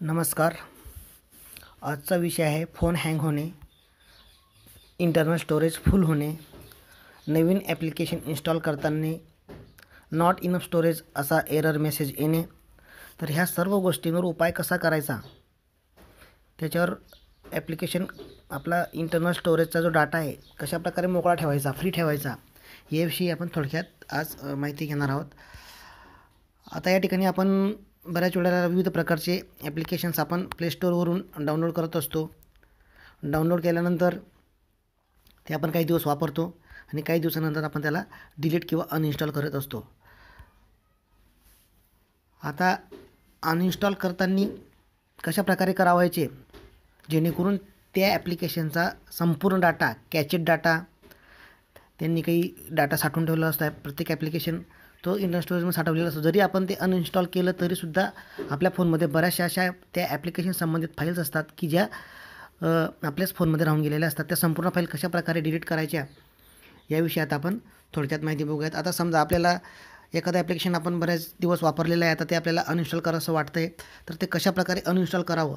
नमस्कार. आजचा विषय आहे फोन हँग होणे इंटरनल स्टोरेज फुल होणे नवीन ॲप्लिकेशन इन्स्टॉल करताना नॉट इनफ स्टोरेज असा एरर मेसेज येणे. तर ह्या सर्व गोष्टींवर उपाय कसा करायचा? त्याच्यावर ॲप्लिकेशन आपला इंटरनल स्टोरेजचा जो डाटा आहे कशाप्रकारे मोकळा ठेवायचा फ्री ठेवायचा याविषयी आपण थोडक्यात आज माहिती घेणार आहोत. आता या ठिकाणी आपण बऱ्याच वेळेला विविध प्रकारचे ॲप्लिकेशन्स आपण प्लेस्टोरवरून डाउनलोड करत असतो. डाउनलोड केल्यानंतर ते आपण काही दिवस वापरतो आणि काही दिवसानंतर आपण त्याला डिलीट किंवा अनइन्स्टॉल करत असतो. आता अनइन्स्टॉल करताना कशा प्रकारे करावायचे? जेणेकरून त्या ॲप्लिकेशनचा संपूर्ण डाटा कॅचेड डाटा त्यांनी काही डाटा साठवून ठेवला असता. प्रत्येक ॲप्लिकेशन तो इंटरनल स्टोरेजमध्ये साठवलेला असतो. जरी आपण ते अनइन्स्टॉल केलं तरीसुद्धा आपल्या फोनमध्ये बऱ्याचशा अशा त्या ॲप्लिकेशन संबंधित फाईल्स असतात की ज्या आपल्याच फोनमध्ये राहून गेलेल्या असतात. त्या संपूर्ण फाईल कशाप्रकारे डिलीट करायच्या याविषयी आता आपण थोडक्यात माहिती बघूयात. आता समजा आपल्याला एखादं ॲप्लिकेशन आपण बऱ्याच दिवस वापरलेलं आहे आता ते आपल्याला अनइन्स्टॉल करावंसं वाटतं आहे तर ते कशाप्रकारे अनइन्स्टॉल करावं?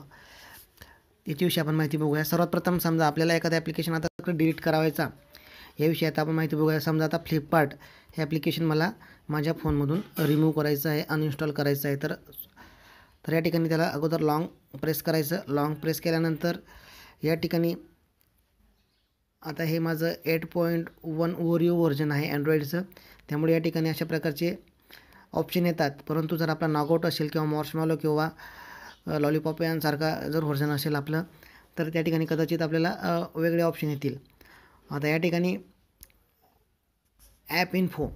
याच्याविषयी आपण माहिती बघूया. सर्वात प्रथम समजा आपल्याला एखादं ॲप्लिकेशन आता डिलीट करावायचा याविषयी आता आपण माहिती बघूया. समजा आता फ्लिपकार्ट हे ॲप्लिकेशन मला माझ्या फोनमधून रिमूव्ह करायचं आहे अनइन्स्टॉल करायचं आहे. तर तर या ठिकाणी त्याला अगोदर लाँग प्रेस करायचं. लाँग प्रेस केल्यानंतर या ठिकाणी आता हे माझं eight point one Oreo version आहे अँड्रॉईडचं त्यामुळे या ठिकाणी अशा प्रकारचे ऑप्शन येतात. परंतु जर आपला नॉगआउट असेल किंवा मॉर्शमॉलो किंवा लॉलीपॉप यांसारखा जर व्हर्जन असेल आपलं तर त्या ठिकाणी कदाचित आपल्याला वेगळे ऑप्शन येतील. आता या ठिकाणी ॲप इन्फो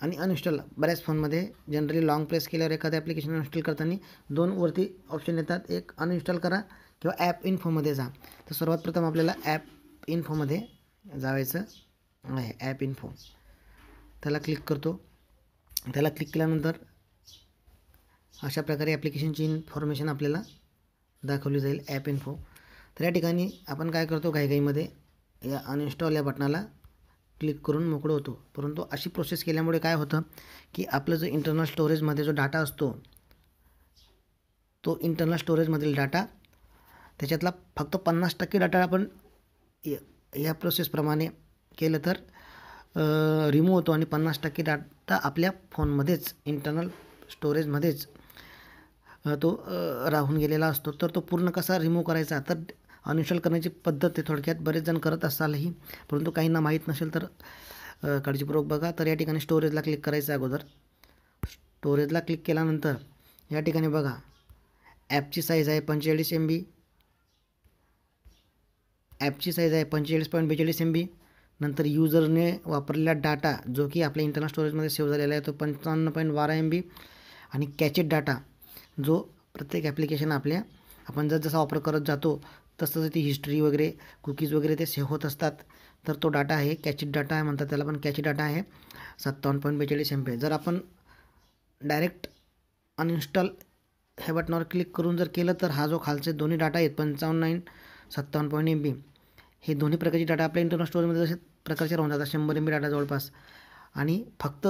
आणि अनइन्स्टॉल बऱ्याच फोनमध्ये जनरली लॉंग प्रेस केल्यावर एखादं ॲप्लिकेशन इन्स्टॉल करताना दोन वरती ऑप्शन येतात. एक अनइन्स्टॉल करा किंवा ॲप इन्फोमध्ये जा. तर सर्वात प्रथम आपल्याला ॲप इन्फोमध्ये जावायचं आहे. ॲप इन्फो त्याला क्लिक करतो. त्याला क्लिक केल्यानंतर अशा प्रकारे ॲप्लिकेशनची इन्फॉर्मेशन आपल्याला दाखवली जाईल. ॲप इन्फो तर या ठिकाणी आपण काय करतो? घाईघाईमध्ये या अनइन्स्टॉल या बटनाला क्लिक करून मोकळं होतो. परंतु अशी प्रोसेस केल्यामुळे काय होतं की आपलं जो इंटरनल स्टोरेजमध्ये जो डाटा असतो तो इंटरनल स्टोरेजमधील डाटा त्याच्यातला फक्त पन्नास टक्के डाटा आपण य- या प्रोसेसप्रमाणे केलं तर रिमूव्ह होतो आणि पन्नास टक्के डाटा आपल्या फोनमध्येच इंटरनल स्टोरेजमध्येच तो राहून गेलेला असतो. तर तो पूर्ण कसा रिमूव्ह करायचा? तर अनइन्स्टॉल करण्याची पद्धत आहे थोडक्यात. बरेच जण करत असालही परंतु काहींना माहीत नसेल तर काळजीपूर्वक बघा. तर या ठिकाणी स्टोरेजला क्लिक करायचं आहे अगोदर स्टोरेजला क्लिक केल्यानंतर या ठिकाणी बघा. ॲपची साईज आहे पंचेचाळीस एम बी ॲपची साईज आहे पंचेचाळीस पॉईंट बेचाळीस एम बी नंतर युजरने वापरलेला डाटा जो की आपल्या इंटरनल स्टोरेजमध्ये सेव्ह झालेला आहे तो पंचावन्न पॉईंट बारा एम बी आणि कॅचेट डाटा जो प्रत्येक ॲप्लिकेशन आपल्या आपण जर जसा वापर करत जातो तसंच ती हिस्ट्री वगैरे कुकीज वगैरे ते सेव्ह होत असतात. तर तो डाटा आहे कॅचिड डाटा आहे म्हणतात त्याला पण कॅचिड डाटा आहे. सत्तावन्न पॉईंट बेचाळीस एम बी जर आपण डायरेक्ट अनइन्स्टॉल ह्या बटनावर क्लिक करून जर केलं तर हा जो खालचे दोन्ही डाटा आहेत पंचावन्न नाईन सत्तावन्न पॉईंट एम बी हे दोन्ही प्रकारचे डाटा आपल्या इंटरनल स्टोरेजमध्ये जसे प्रकारचे राहून जातात शंभर एम बी डाटा जवळपास. आणि फक्त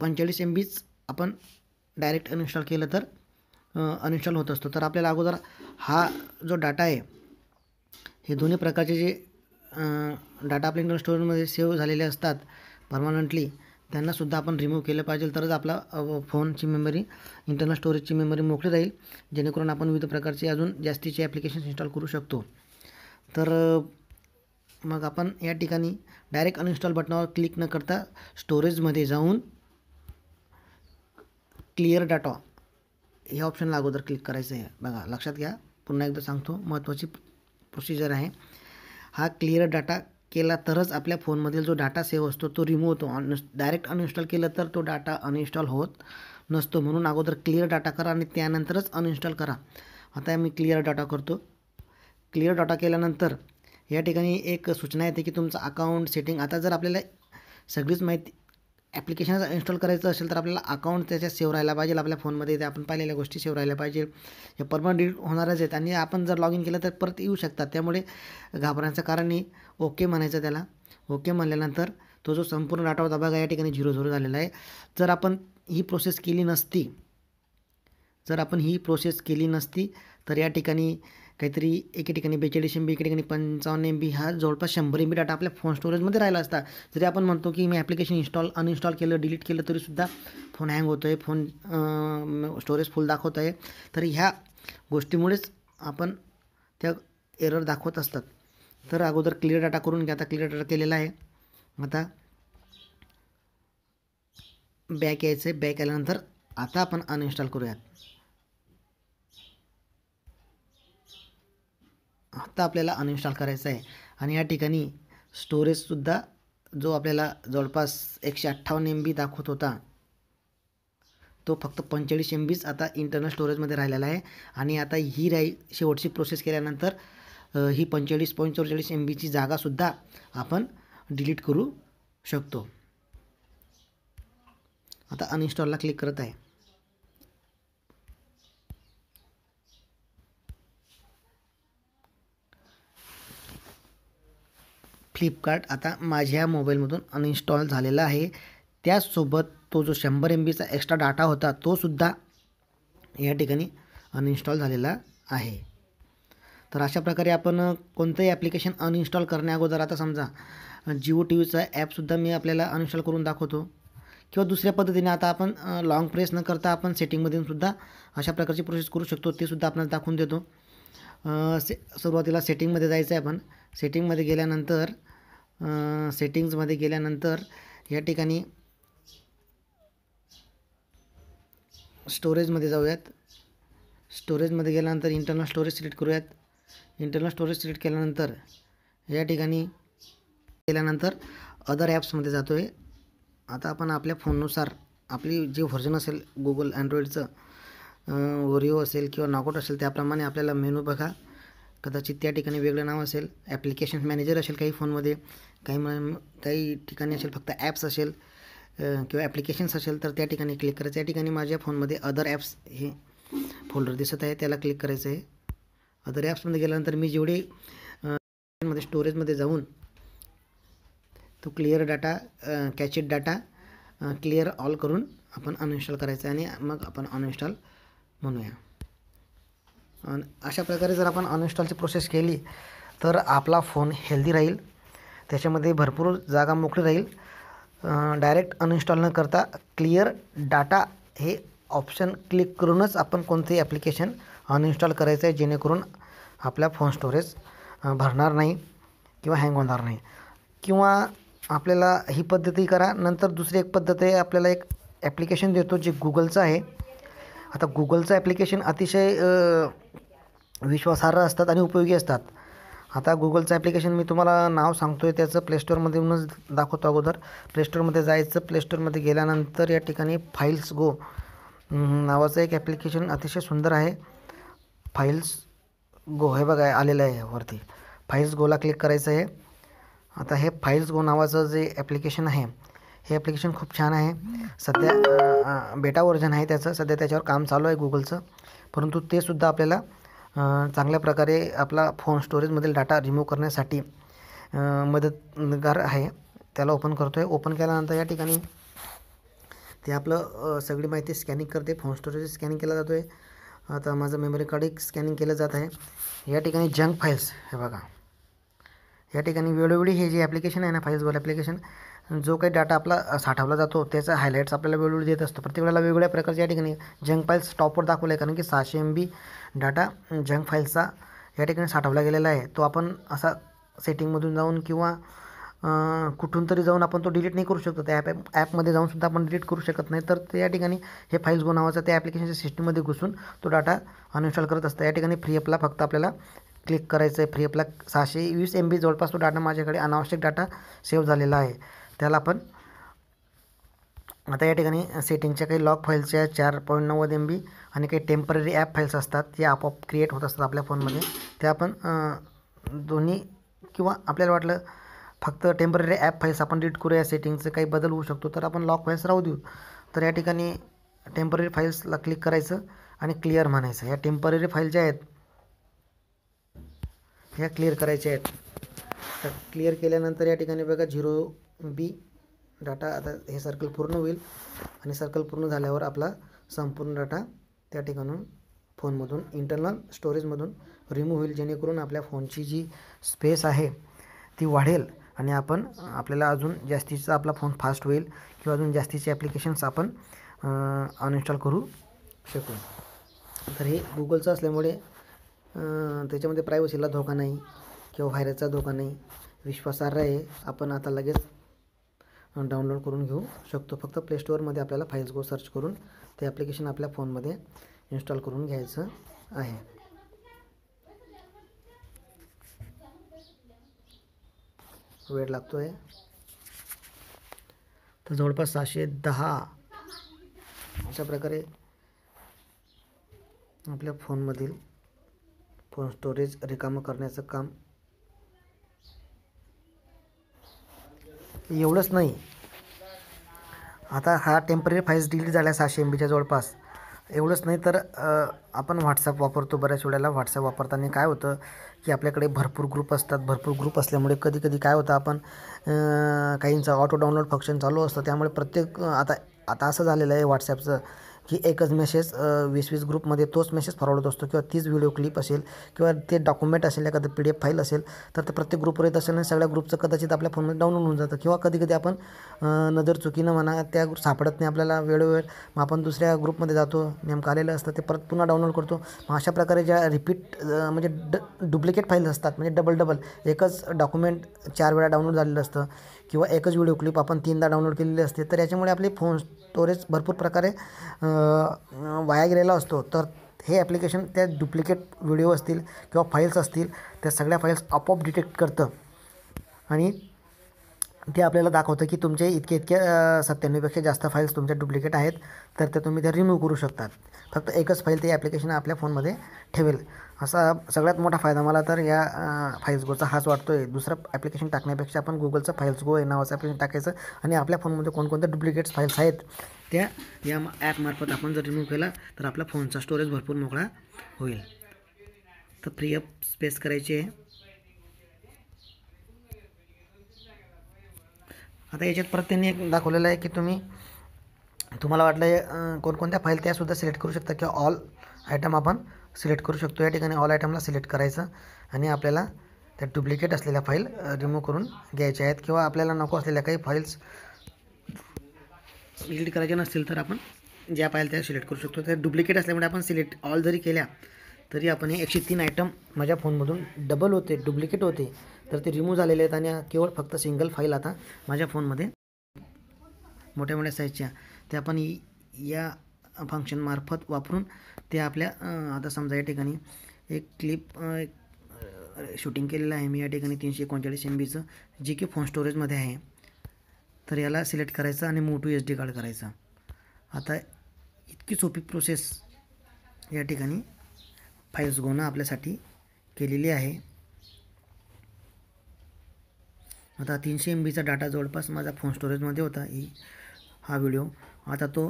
पंचेचाळीस एम बीच आपण डायरेक्ट अनइन्स्टॉल केलं तर अनइन्स्टॉल होत असतो. तर आपल्याला अगोदर हा जो डाटा आहे हे दोन्ही प्रकारचे जे डाटा आपल्या इंटरनल स्टोरेजमध्ये सेव्ह झालेले असतात परमानंटली त्यांनासुद्धा आपण रिमूव्ह केलं पाहिजे. तरच आपला फोनची मेमरी इंटरनल स्टोरेजची मेमरी मोकळी राहील. जेणेकरून आपण विविध प्रकारचे अजून जास्तीचे ॲप्लिकेशन्स इन्स्टॉल करू शकतो. तर मग आपण या ठिकाणी डायरेक्ट अनइन्स्टॉल बटनावर क्लिक न करता स्टोरेजमध्ये जाऊन क्लिअर डाटा ह्या ऑप्शनला अगोदर क्लिक करायचं आहे बघा लक्षात घ्या. पुन्हा एकदा सांगतो महत्त्वाची प्रोसिजर आहे. हा क्लिअर डाटा केला तरच आपल्या फोनमधील जो डाटा सेव्ह असतो तो रिमूव्ह होतो. अन डायरेक्ट अनइन्स्टॉल केलं तर तो डाटा अनइन्स्टॉल होत नसतो. म्हणून अगोदर क्लिअर डाटा करा आणि त्यानंतरच अनइन्स्टॉल करा. आता मी क्लिअर डाटा करतो. क्लिअर डाटा केल्यानंतर या ठिकाणी एक सूचना येते की तुमचं अकाउंट सेटिंग आता जर आपल्याला सगळीच माहिती ॲप्लिकेशन इन्स्टॉल करायचं असेल तर आपल्याला अकाउंट त्याच्यात सेव्ह राहायला पाहिजे. आपल्या फोनमध्ये ते आपण पाहिलेल्या गोष्टी सेव्ह राहिल्या पाहिजे. हे परमनंट डिलीट होणारच आहेत. आणि आपण जर लॉग इन केलं तर परत येऊ शकतात. त्यामुळे घाबरण्याचं कारण नाही. ओके म्हणायचं त्याला. ओके म्हणल्यानंतर तो जो संपूर्ण डाटा होता बघा या ठिकाणी झिरो झिरो झालेला आहे. जर आपण ही प्रोसेस केली नसती जर आपण ही प्रोसेस केली नसती तर या ठिकाणी काहीतरी एके ठिकाणी बेचाळीस एम बी एके ठिकाणी पंचावन्न एम बी हा जवळपास शंभर एम बी डाटा आपल्या फोन स्टोरेजमध्ये राहिला असता. जरी आपण म्हणतो की मी ॲप्लिकेशन इन्स्टॉल अनइन्स्टॉल केलं डिलीट केलं तरीसुद्धा फोन हँग होतो आहे फोन स्टोरेज फुल दाखवत आहे तर ह्या गोष्टीमुळेच आपण त्या एरर दाखवत असतात. तर अगोदर क्लिअर डाटा करून घ्या. आता क्लिअर डाटा केलेला आहे. आता बॅक यायचं आहे बॅक आल्यानंतर आता आपण अनइन्स्टॉल करूयात. आत्ता आपल्याला अनइन्स्टॉल करायचं आहे. आणि या ठिकाणी स्टोरेजसुद्धा जो आपल्याला जवळपास एकशे अठ्ठावन्न एम बी दाखवत होता तो फक्त पंचेचाळीस एम बीच आता इंटरनल स्टोरेजमध्ये राहिलेला आहे. आणि आता ही राही शेवटची प्रोसेस केल्यानंतर ही पंचेचाळीस पॉईंट चौवेचाळीस एम बीची जागासुद्धा आपण डिलीट करू शकतो. आता अनइन्स्टॉलला क्लिक करत आहे. फ्लिपकार्ट आता माझ्या मोबाईलमधून अनइन्स्टॉल झालेला आहे. त्याचसोबत तो जो शंभर एम बीचा एक्स्ट्रा डाटा होता तोसुद्धा या ठिकाणी अनइन्स्टॉल झालेला आहे. तर अशा प्रकारे आपण कोणतंही ॲप्लिकेशन अनइन्स्टॉल करण्याअगोदर आता समजा जिओ टी व्हीचा ॲपसुद्धा मी आपल्याला अनइन्स्टॉल करून दाखवतो. किंवा दुसऱ्या पद्धतीने आता आपण लाँग प्रेस न करता आपण सेटिंगमधून सुद्धा अशा प्रकारची प्रोसेस करू शकतो ते सुद्धा आपल्याला दाखवून देतो. से सुरुवातीला सेटिंगमध्ये जायचं आहे आपण. सेटिंगमध्ये गेल्यानंतर सेटिंग्जमध्ये गेल्यानंतर या ठिकाणी स्टोरेजमध्ये जाऊयात. स्टोरेजमध्ये गेल्यानंतर इंटरनल स्टोरेज सिलेक्ट करूयात. इंटरनल स्टोरेज सिलेक्ट केल्यानंतर या ठिकाणी केल्यानंतर अदर ॲप्समध्ये जातो आहे आता आपण आपल्या फोननुसार आपली जे व्हर्जन असेल गुगल अँड्रॉईडचं ओरिओ असेल किंवा नॉकआउट असेल त्याप्रमाणे आपल्याला मेनू बघा. कदाचित त्या ठिकाणी वेगळं नाव असेल ॲप्लिकेशन मॅनेजर असेल काही फोनमध्ये काही म काही ठिकाणी असेल फक्त ॲप्स असेल किंवा ॲप्लिकेशन्स असेल तर त्या ठिकाणी क्लिक करायचं. या ठिकाणी माझ्या फोनमध्ये अदर ॲप्स हे फोल्डर दिसत आहे त्याला क्लिक करायचं आहे. अदर ॲप्समध्ये गेल्यानंतर मी जेवढे मध्ये स्टोरेजमध्ये जाऊन तो clear data cached data clear all करून आपण अनइन्स्टॉल करायचं आहे आणि मग आपण अनइन्स्टॉल म्हणूया. अशा प्रकारे जर आपण अनइन्स्टॉलची प्रोसेस केली तर आपला फोन हेल्दी राहील. त्याच्यामध्ये भरपूर जागा मोकळी राहील. डायरेक्ट अनइन्स्टॉल न करता क्लिअर डाटा हे ऑप्शन क्लिक करूनच आपण कोणतेही ॲप्लिकेशन अनइन्स्टॉल करायचं आहे जेणेकरून आपल्या फोन स्टोरेज भरणार नाही किंवा हँग होणार नाही. किंवा आपल्याला ही पद्धती करा. नंतर दुसरी एक पद्धत आहे आपल्याला एक ॲप्लिकेशन देतो जे गुगलचं आहे. आता गुगलचं ॲप्लिकेशन अतिशय विश्वासार्ह असतात आणि उपयोगी असतात. आता गुगलचं ॲप्लिकेशन मी तुम्हाला नाव सांगतो आहे त्याचं प्लेस्टोअरमध्ये म्हणूनच दाखवतो अगोदर. प्लेस्टोरमध्ये जायचं प्लेस्टोरमध्ये गेल्यानंतर या ठिकाणी फाईल्स गो नावाचं एक ॲप्लिकेशन अतिशय सुंदर आहे. फाईल्स गो हे बघा आलेलं आहे वरती. फाईल्स गोला क्लिक करायचं आहे. आता हे फाईल्स गो नावाचं जे ॲप्लिकेशन आहे हे ॲप्लिकेशन खूप छान आहे. सध्या बेटा वर्जन आहे त्याचं. सध्या त्याच्यावर काम चालू आहे गुगलचं परंतु ते सुद्धा आपल्याला चांगल्या प्रकारे आपला फोन स्टोरेजमधील डाटा रिमूव्ह करण्यासाठी मदतगार आहे. त्याला ओपन करतो आहे ओपन केल्यानंतर या ठिकाणी ते आपलं सगळी माहिती स्कॅनिंग करते. फोन स्टोरेज स्कॅनिंग केला जातो आहे आता माझं मेमरी कार्ड एक स्कॅनिंग केलं जात आहे. या ठिकाणी जंक फाईल्स हे बघा. या ठिकाणी वेळोवेळी हे जे ॲप्लिकेशन आहे ना फाईल्सवर ॲप्लिकेशन जो काही डाटा आपला साठवला जातो त्याचा हायलाईट्स आपल्याला वेळोवेळी देत असतो. प्रत्येक वेळेला वेगवेगळ्या प्रकारच्या या ठिकाणी जंक फाईल्स टॉपवर दाखवलं आहे कारण की सहाशे एम बी डाटा जंक फाईल्सचा या ठिकाणी साठवला गेलेला आहे. तो आपण असा सेटिंगमधून जाऊन किंवा कुठून तरी जाऊन आपण तो डिलीट नाही करू शकतो. त्या ॲप ॲपमध्ये जाऊन सुद्धा आपण डिलीट करू शकत नाही. तर त्या ठिकाणी हे फाईल्स गो त्या ॲप्लिकेशनच्या सिस्टीममध्ये घुसून तो डाटा अनइन्स्टॉल करत असतं. या ठिकाणी फ्री ॲपला फक्त आपल्याला क्लिक करायचं आहे फ्री ॲपला सहाशे वीस एम बी जवळपास तो डाटा माझ्याकडे अनावश्यक डाटा सेव्ह झालेला आहे. त्याला आपण आता या ठिकाणी सेटिंगच्या काही लॉक फाईल्सच्या चार पॉईंट नव्वद एम बी आणि काही टेंपररी ॲप फाईल्स असतात ते आपोआप क्रिएट होत असतात आपल्या फोनमध्ये ते आपण दोन्ही किंवा आपल्याला वाटलं फक्त टेंपररी ॲप फाईल्स आपण डिलीट करूया सेटिंगचं काही बदल होऊ शकतो तर आपण लॉक फाईल्स राहू देऊ. तर या ठिकाणी टेंपररी फाईल्सला क्लिक करायचं आणि क्लिअर म्हणायचं. या टेंपररी फाईल ज्या आहेत ह्या क्लिअर करायच्या आहेत. तर क्लिअर केल्यानंतर या ठिकाणी बघा झिरो बी डाटा आता हे सर्कल पूर्ण होईल. आणि सर्कल पूर्ण झाल्यावर आपला संपूर्ण डाटा त्या ठिकाणून फोनमधून इंटरनल स्टोरेजमधून रिमूव्ह होईल. जेणेकरून आपल्या फोनची जी स्पेस आहे ती वाढेल. आणि आपण आपल्याला अजून जास्तीचा आपला फोन फास्ट होईल किंवा अजून जास्तीचे ॲप्लिकेशन्स आपण अनइन्स्टॉल करू शकू. तर हे गुगलचं असल्यामुळे त्याच्यामध्ये प्रायव्हसीला धोका नाही किंवा व्हायरसचा धोका नाही. विश्वासार्ह आहे. आपण आता लगेच डाउनलोड करून घेऊ शकतो. फक्त प्ले स्टोअरमध्ये आपल्याला फाईल्स गो सर्च करून ते ॲप्लिकेशन आपल्या फोनमध्ये इन्स्टॉल करून घ्यायचं आहे. वेळ लागतो आहे तर जवळपास सहाशे दहा अशा प्रकारे आपल्या फोनमधील फोन स्टोरेज रिकामं करण्याचं काम एवढंच नाही. आता हा टेंपररी फाईल्स डिलीट झाल्या सहाशे एम बीच्या जवळपास. एवढंच नाही तर आपण व्हॉट्सअप वापरतो बऱ्याच वेळेला. व्हॉट्सअप वापरताना काय होतं की आपल्याकडे भरपूर ग्रुप असतात. भरपूर ग्रुप असल्यामुळे कधी कधी काय होतं आपण काहींचं ऑटो डाउनलोड फंक्शन चालू असतं. त्यामुळे प्रत्येक आता आता असं झालेलं आहे व्हॉट्सॲपचं की एकच मेसेज वीस वीस ग्रुपमध्ये तोच मेसेज फॉरवर्ड असतो किंवा तीच व्हिडिओ क्लिप असेल किंवा ते डॉक्युमेंट असेल एखादं पी डी एफ फाईल असेल तर ते प्रत्येक ग्रुपवर येत असेल आणि सगळ्या ग्रुपचं कदाचित आपल्या फोनमध्ये डाउनलोड होऊन जातं. किंवा कधी कधी आपण नजर चुकीनं म्हणा त्या सापडत नाही आपल्याला वेळोवेळ. मग आपण दुसऱ्या ग्रुपमध्ये जातो नेमकं आलेलं असतं ते परत पुन्हा डाउनलोड करतो. मग अशा प्रकारे ज्या रिपीट म्हणजे ड डुप्लिकेट फाईल्स असतात म्हणजे डबल डबल एकच डॉक्युमेंट चार वेळा डाउनलोड झालेलं असतं. किंवा एकच व्हिडिओ क्लिप आपण तीनदा डाउनलोड केलेली असते तर याच्यामुळे आपले फोन स्टोरेज भरपूर प्रकारे वाया गेलेला असतो. तर हे ॲप्लिकेशन त्या डुप्लिकेट व्हिडिओ असतील किंवा फाईल्स असतील त्या सगळ्या फाईल्स आपोआप डिटेक्ट करतं. आणि ते आपल्याला दाखवतं की तुमचे इतके इतके सत्त्याण्णवपेक्षा जास्त फाईल्स तुमच्या डुप्लिकेट आहेत तर ते तुम्ही त्या रिमूव्ह करू शकतात. फक्त एकच फाईल ते ॲप्लिकेशन आपल्या फोनमध्ये ठेवेल. असा सगळ्यात मोठा फायदा मला तर या फाईल्स गोचा हाच वाटतो आहे दुसरं ॲप्लिकेशन टाकण्यापेक्षा आपण गुगलचं फाईल्स गो आहे नावाचं ॲप्लिकेशन टाकायचं आणि आपल्या फोनमध्ये कोणकोणत्या डुप्लिकेट्स फाईल्स आहेत त्या या ॲपमार्फत आपण जर रिमूव्ह केला तर आपला फोनचा स्टोरेज भरपूर मोकळा होईल. तर फ्री अप स्पेस करायची आहे. आता याच्यात परत त्यांनी एक दाखवलेलं आहे की तुम्ही तुम्हाला वाटलं कोणकोणत्या फाईल त्यासुद्धा सिलेक्ट करू शकता किंवा ऑल आयटम आपण सिलेक्ट करू शकतो. या ठिकाणी ऑल आयटमला सिलेक्ट करायचं आणि आपल्याला त्या डुप्लिकेट असलेल्या फाईल रिमूव्ह करून घ्यायच्या आहेत. किंवा आपल्याला नको असलेल्या काही फाईल्स सिलेक्ट करायच्या नसतील तर आपण ज्या फाईल त्या सिलेक्ट करू शकतो. त्या डुप्लिकेट असल्यामुळे आपण सिलेक्ट ऑल जरी केल्या तरी आपण हे एकशे तीन आयटम माझ्या फोनमधून डबल होते डुप्लिकेट होते. तर ते रिमूव्ह झालेले आहेत आणि केवळ फक्त सिंगल फाईल आता माझ्या फोनमध्ये मोठ्या मोठ्या साईजच्या त्या आपण या फंक्शनमार्फत वापरून ते आपल्या आता समजा या ठिकाणी एक क्लिप शूटिंग केलेलं आहे. मी या ठिकाणी तीनशे एकोणचाळीस एम बीचं जे की फोन स्टोरेजमध्ये आहे. तर याला सिलेक्ट करायचं आणि मोठू एस डी कार्ड करायचं. आता इतकी सोपी प्रोसेस या ठिकाणी फाईल्स गोनं आपल्यासाठी केलेली आहे. आता तीनशे एम बीचा डाटा जवळपास माझा फोन स्टोरेजमध्ये होता. ही हा व्हिडिओ आता तो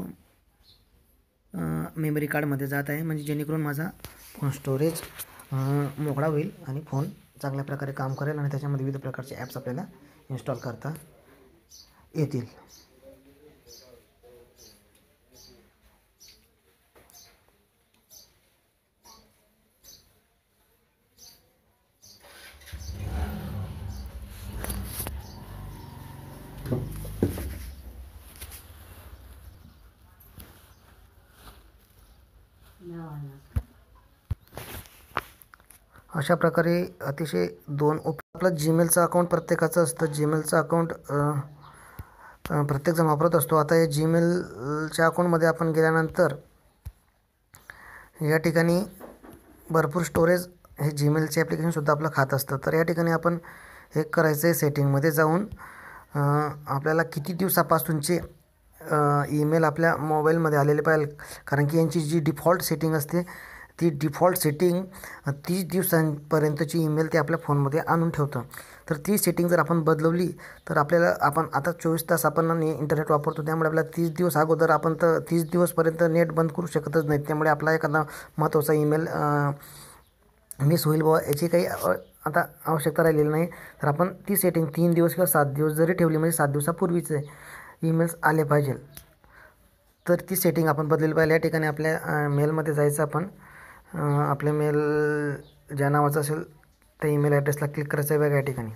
मेमरी कार्डमध्ये जात आहे. म्हणजे जेणेकरून माझा फोन स्टोरेज मोकळा होईल आणि फोन चांगल्या प्रकारे काम करेल आणि त्याच्यामध्ये विविध प्रकारचे ॲप्स आपल्याला इन्स्टॉल करता येतील. अशा प्रकारे अतिशय दोन उप आपलं जीमेलचं अकाउंट प्रत्येकाचं असतं. जीमेलचं अकाउंट प्रत्येकजण वापरत असतो. आता या जीमेलच्या अकाउंटमध्ये आपण गेल्यानंतर या ठिकाणी भरपूर स्टोरेज हे जीमेलचे ॲप्लिकेशनसुद्धा आपलं खात असतं. तर या ठिकाणी आपण हे करायचं आहे सेटिंगमध्ये जाऊन आपल्याला किती दिवसापासूनचे ईमेल आपल्या मोबाईलमध्ये आलेले पाहिजे कारण की यांची जी डिफॉल्ट सेटिंग असते ती डिफॉल्ट सेटिंग तीस दिवसांपर्यंतची ईमेल ते आपल्या फोनमध्ये आणून ठेवतं. तर ती सेटिंग जर आपण बदलवली तर आपल्याला आपण आता चोवीस तास आपण इंटरनेट वापरतो त्यामुळे आपल्याला तीस दिवस अगोदर आपण तर तीस दिवसपर्यंत नेट बंद करू शकतच नाही त्यामुळे आपला एखादा महत्त्वाचा ईमेल मिस होईल बुवा याची काही आता आवश्यकता राहिलेली नाही. तर आपण ती सेटिंग तीन दिवस किंवा सात दिवस जरी ठेवली म्हणजे सात दिवसापूर्वीचे ईमेल्स आले पाहिजे तर ती सेटिंग आपण बदलली पाहिजे. या ठिकाणी आपल्या मेलमध्ये जायचं आपण. आपल्या मेल ज्या नावाचं असेल त्या ईमेल ॲड्रेसला क्लिक करायचं आहे बघा या ठिकाणी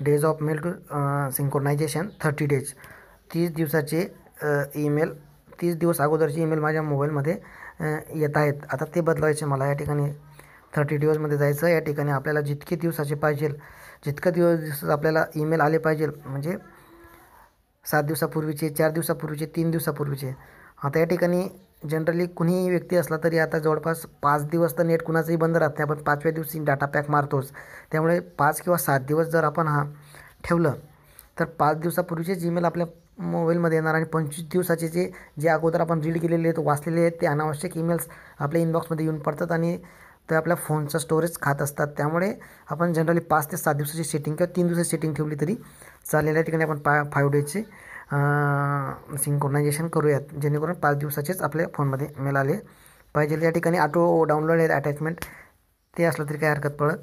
days of mail to synchronization thirty days तीस दिवसाचे ईमेल तीस दिवस अगोदरचे ईमेल माझ्या मोबाईलमध्ये येत आहेत. आता ते बदलायचे मला या ठिकाणी. थर्टी दिवसमध्ये जायचं या ठिकाणी आपल्याला जितके दिवसाचे पाहिजे जितकं दिवस दिवस आपल्याला ईमेल आले पाहिजे म्हणजे सात दिवसापूर्वीचे चार दिवसापूर्वीचे तीन दिवसापूर्वीचे आता या ठिकाणी जनरली कुणीही व्यक्ती असला तरी आता जवळपास पाच दिवस तर नेट कुणाचंही बंद राहत नाही. आपण पाचव्या दिवशी डाटा पॅक मारतोच. त्यामुळे पाच किंवा सात दिवस जर आपण हा ठेवलं तर पाच दिवसापूर्वीचे जीमेल आपल्या मोबाईलमध्ये येणार आणि पंचवीस दिवसाचे जे जे अगोदर आपण रीड केलेले आहेत वाचलेले आहेत ते अनावश्यक ईमेल्स आपल्या इनबॉक्समध्ये येऊन पडतात आणि ते आपल्या फोनचं स्टोरेज खात असतात. त्यामुळे आपण जनरली पाच ते सात दिवसाची सेटिंग किंवा तीन दिवसाची सेटिंग ठेवली तरी चालेल. या ठिकाणी आपण पा फाईव्ह डेजची सिंक्रोनायझेशन करूयात? जेणेकरून पाच दिवसाचेच आपल्या फोनमध्ये मेल आले पाहिजे. या ठिकाणी ऑटो डाउनलोड आहेत अटॅचमेंट ते असलं तरी काही हरकत पडत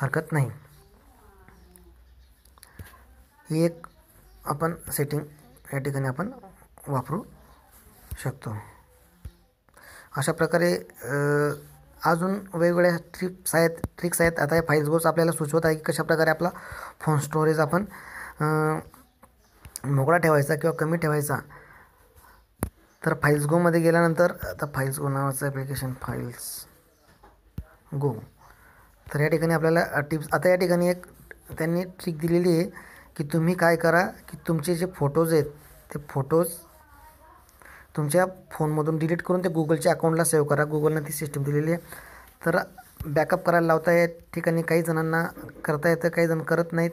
हरकत नाही. ही एक आपण सेटिंग या ठिकाणी आपण वापरू शकतो. अशा प्रकारे अजून वेगवेगळ्या ट्रिप्स आहेत ट्रिक्स आहेत. आता या फाईल्स गोस आपल्याला सुचवत आहे की कशाप्रकारे आपला फोन स्टोरेज आपण मोकळा ठेवायचा किंवा कमी ठेवायचा. तर फाईल्स गोमध्ये गेल्यानंतर आता फाईल्स गो नावाचं ॲप्लिकेशन फाईल्स गो तर या ठिकाणी आपल्याला टिप्स आता या ठिकाणी एक त्यांनी ट्रिक दिलेली आहे की तुम्ही काय करा की तुमचे जे फोटोज आहेत ते फोटोज तुमच्या फोनमधून डिलीट करून ते गुगलच्या अकाउंटला सेव्ह करा. गुगलनं ती सिस्टीम दिलेली आहे. तर बॅकअप करायला लावता या ठिकाणी काही जणांना करता येतं काही जण करत नाहीत.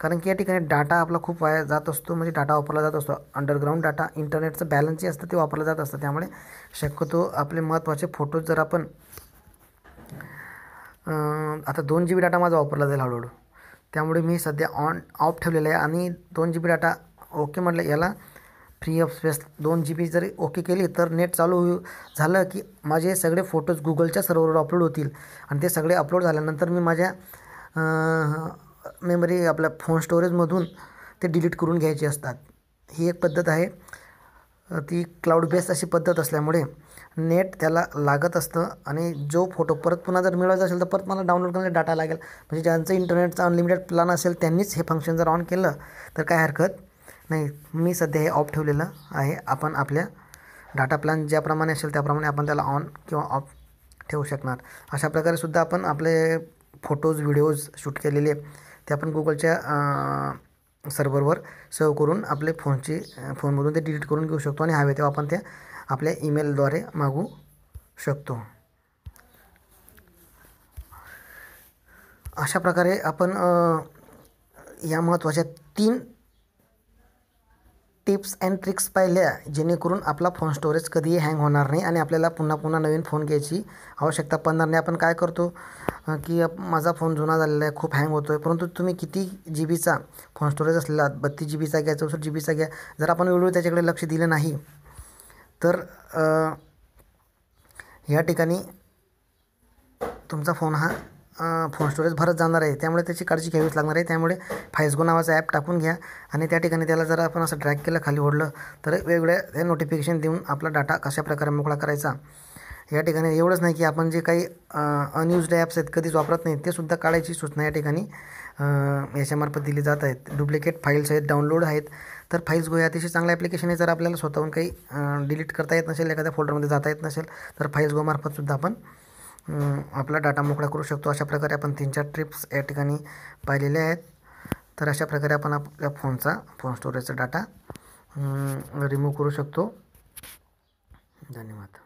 कारण की या ठिकाणी डाटा आपला खूप वाया जात असतो म्हणजे डाटा वापरला जात असतो. अंडरग्राऊंड डाटा इंटरनेटचं बॅलन्स जे असतं ते वापरलं जात असतं. त्यामुळे शक्यतो आपले महत्त्वाचे फोटोज जर आपण आता दोन जी बी डाटा माझा वापरला जाईल हळूहळू. त्यामुळे मी सध्या ऑन ऑफ ठेवलेलं आहे आणि दोन जी बी डाटा ओके म्हटलं याला फ्री ऑफ स्पेस दोन जी बी जर ओके केली तर नेट चालू झालं की माझे सगळे फोटोज गुगलच्या सर्व्हरवर अपलोड होतील. आणि ते सगळे अपलोड झाल्यानंतर मी माझ्या मेमरी आपल्या फोन स्टोरेजमधून ते डिलीट करून घ्यायचे असतात. ही एक पद्धत आहे. ती क्लाउड बेस्ड अशी पद्धत असल्यामुळे नेट त्याला लागत असतं आणि जो फोटो परत पुन्हा जर मिळवायचा असेल तर परत मला डाउनलोड करण्याचा डाटा लागेल. म्हणजे ज्यांचं इंटरनेटचा अनलिमिटेड प्लॅन असेल त्यांनीच हे फंक्शन जर ऑन केलं तर काय हरकत नाही. मी सध्या हे ऑफ ठेवलेलं आहे. आपण आपल्या डाटा प्लॅन ज्याप्रमाणे असेल त्याप्रमाणे आपण त्याला ऑन किंवा ऑफ ठेवू शकणार. अशा प्रकारे सुद्धा आपण आपले फोटोज व्हिडिओज शूट केलेले ते आपण गुगलच्या सर्व्हरवर सेव्ह करून आपले फोनची फोनमधून ते डिलीट करून घेऊ शकतो आणि हवे तेव्हा आपण त्या आपल्या ईमेलद्वारे मागू शकतो. अशा प्रकारे आपण या महत्त्वाच्या तीन टिप्स अँड ट्रिक्स पाहिल्या जेणेकरून आपला फोन स्टोरेज कधीही हँग होणार नाही आणि आपल्याला पुन्हा पुन्हा नवीन फोन घ्यायची आवश्यकता पडणार नाही. आपण काय करतो? की माझा फोन जुना झालेला आहे खूप हँग होतो आहे परंतु तुम्ही किती जी बीचा फोन स्टोरेज असलेला बत्तीस जी बीचा घ्या चौसष्ट जी बीचा घ्या. जर आपण वेळोवेळी त्याच्याकडे लक्ष दिलं नाही तर या ठिकाणी तुमचा फोन हा फोन स्टोरेज भरत जाणार आहे. त्यामुळे त्याची काळजी घ्यावीच लागणार आहे. त्यामुळे फायसगो नावाचा ॲप टाकून घ्या आणि त्या ठिकाणी त्याला जर आपण असं ड्रॅग केलं खाली ओढलं तर वेगवेगळ्या त्या नोटिफिकेशन देऊन आपला डाटा कशा प्रकारे मोकळा करायचा? या ठिकाणी एवढंच नाही की आपण जे काही अनयुज्ड ॲप्स आहेत कधीच वापरत नाही ते सुद्धा काढायची सूचना या ठिकाणी याच्यामार्फत दिली जात आहेत. डुप्लिकेट फाईल्स आहेत डाउनलोड आहेत. तर फाईल्स गो हे अतिशय चांगलं ॲप्लिकेशन आहे. जर आपल्याला स्वतःहून काही डिलीट करता येत नसेल एखाद्या फोल्डरमध्ये जाता येत नसेल तर फाईल्स गोमार्फत सुद्धा आपण आपला डाटा मोकळा करू शकतो. अशा प्रकारे आपण तीन चार ट्रिप्स या ठिकाणी पाहिलेल्या आहेत. तर अशा प्रकारे आपण आपल्या फोनचा फोन स्टोरेजचा डाटा रिमूव्ह करू शकतो. धन्यवाद.